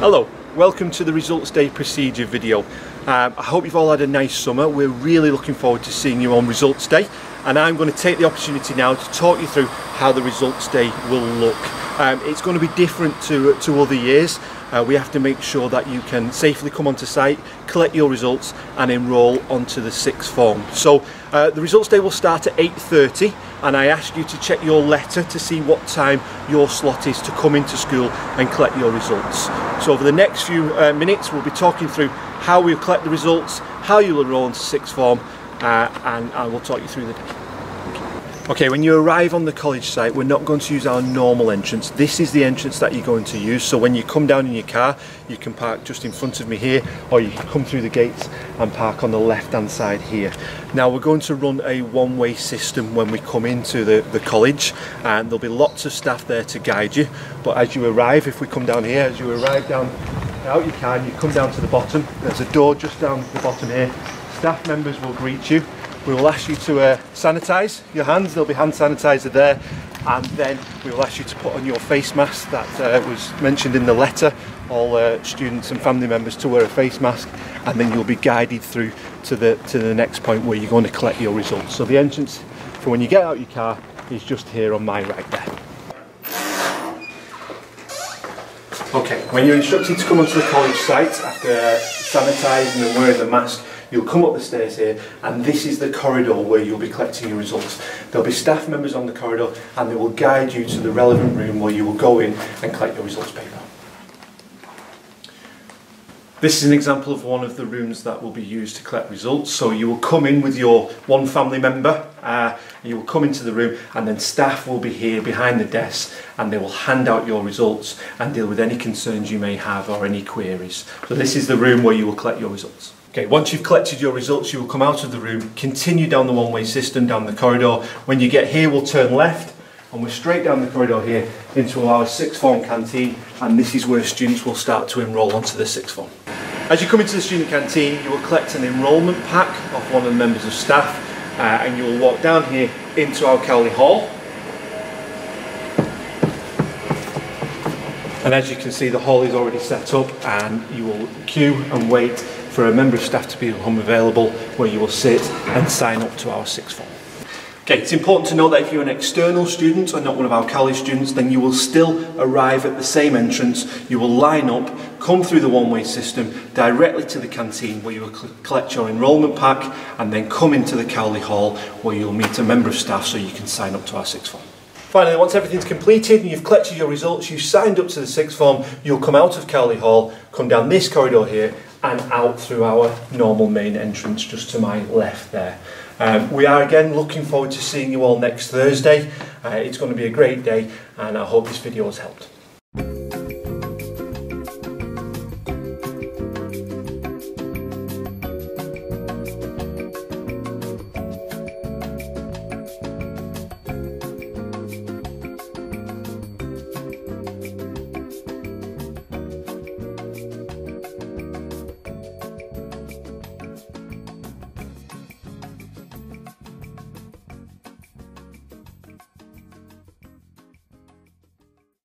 Hello, welcome to the results day procedure video. Um, I hope you've all had a nice summer. We're really looking forward to seeing you on results day and I'm going to take the opportunity now to talk you through how the results day will look. Um, it's going to be different to, to other years. Uh, we have to make sure that you can safely come onto site, collect your results and enrol onto the sixth form. So uh, the results day will start at 8.30 and I asked you to check your letter to see what time your slot is to come into school and collect your results. So over the next few uh, minutes we'll be talking through how we'll collect the results, how you'll enrol into sixth form Uh, and I will talk you through the day. Okay, when you arrive on the college site, we're not going to use our normal entrance. This is the entrance that you're going to use. So when you come down in your car, you can park just in front of me here, or you can come through the gates and park on the left-hand side here. Now we're going to run a one-way system when we come into the, the college, and there'll be lots of staff there to guide you. But as you arrive, if we come down here, as you arrive down out your car, you come down to the bottom. There's a door just down the bottom here. Staff members will greet you we will ask you to uh, sanitize your hands, there'll be hand sanitizer there, and then we will ask you to put on your face mask that uh, was mentioned in the letter. All uh, students and family members to wear a face mask, and then you'll be guided through to the to the next point where you're going to collect your results. So the entrance for when you get out your car is just here on my right there. Okay, when you're instructed to come onto the college site after sanitising and wearing the mask, You'll come up the stairs here and this is the corridor where you'll be collecting your results. There'll be staff members on the corridor and they will guide you to the relevant room where you will go in and collect your results paper. This is an example of one of the rooms that will be used to collect results. So you will come in with your one family member, uh, you will come into the room and then staff will be here behind the desk and they will hand out your results and deal with any concerns you may have or any queries. So this is the room where you will collect your results. Okay, once you've collected your results, you will come out of the room, continue down the one-way system, down the corridor. When you get here, we'll turn left, and we're straight down the corridor here into our sixth form canteen, and this is where students will start to enrol onto the sixth form. As you come into the student canteen, you will collect an enrolment pack off one of the members of staff, uh, and you will walk down here into our Cowley Hall. And as you can see, the hall is already set up, and you will queue and wait for a member of staff to become available where you will sit and sign up to our sixth form. Okay, it's important to note that if you're an external student or not one of our college students, then you will still arrive at the same entrance. You will line up, come through the one-way system directly to the canteen where you will collect your enrolment pack and then come into the Cowley Hall where you'll meet a member of staff so you can sign up to our sixth form. Finally, once everything's completed and you've collected your results, you've signed up to the sixth form, you'll come out of Cowley Hall, come down this corridor here and out through our normal main entrance just to my left there. Um, we are again looking forward to seeing you all next Thursday. Uh, it's going to be a great day and I hope this video has helped.